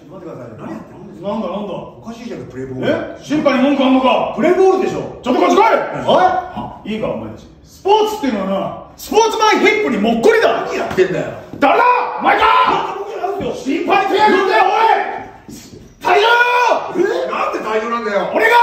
ちょっと待ってください何やってるんですかなんだなんだ？おかしいじゃんプレイボール。え？審判に文句あんのか？プレイボールでしょ。ちょっとこっち来い！おい！いいかお前たち。スポーツっていうのはなスポーツマンヒップにもっこりだ。何やってんだよ。誰だ？お前か！審判に手が来るんだよおい！大えなんで大量なんだよ。俺が